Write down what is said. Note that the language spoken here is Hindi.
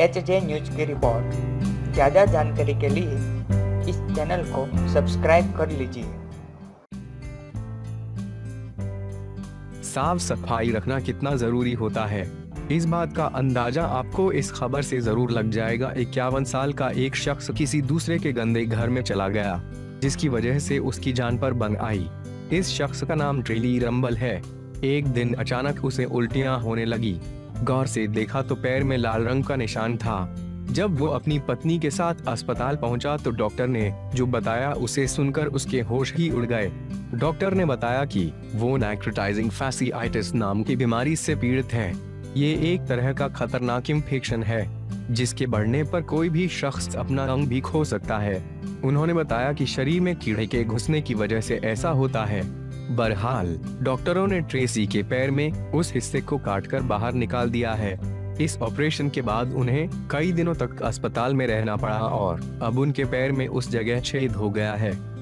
एच जे न्यूज़ की रिपोर्ट ज़्यादा जानकारी के लिए इस चैनल को सब्सक्राइब कर लीजिए। साफ़ सफ़ाई रखना कितना ज़रूरी होता है? इस बात का अंदाज़ा आपको इस खबर से ज़रूर लग जाएगा। इक्यावन साल का एक शख्स किसी दूसरे के गंदे घर में चला गया, जिसकी वजह से उसकी जान पर बंग आई। इस शख्स का नाम ट्रेली रंबल है। एक दिन अचानक उसे उल्टियाँ होने लगी। गौर से देखा तो पैर में लाल रंग का निशान था। जब वो अपनी पत्नी के साथ अस्पताल पहुँचा तो डॉक्टर ने जो बताया उसे सुनकर उसके होश ही उड़ गए। डॉक्टर ने बताया कि वो नाइक्रोटाइजिंग फैसियाइटिस नाम की बीमारी से पीड़ित है। ये एक तरह का खतरनाक इन्फेक्शन है, जिसके बढ़ने पर कोई भी शख्स अपना अंग भी खो सकता है। उन्होंने बताया कि शरीर में कीड़े के घुसने की वजह से ऐसा होता है। बहरहाल, डॉक्टरों ने ट्रेसी के पैर में उस हिस्से को काटकर बाहर निकाल दिया है। इस ऑपरेशन के बाद उन्हें कई दिनों तक अस्पताल में रहना पड़ा और अब उनके पैर में उस जगह छेद हो गया है।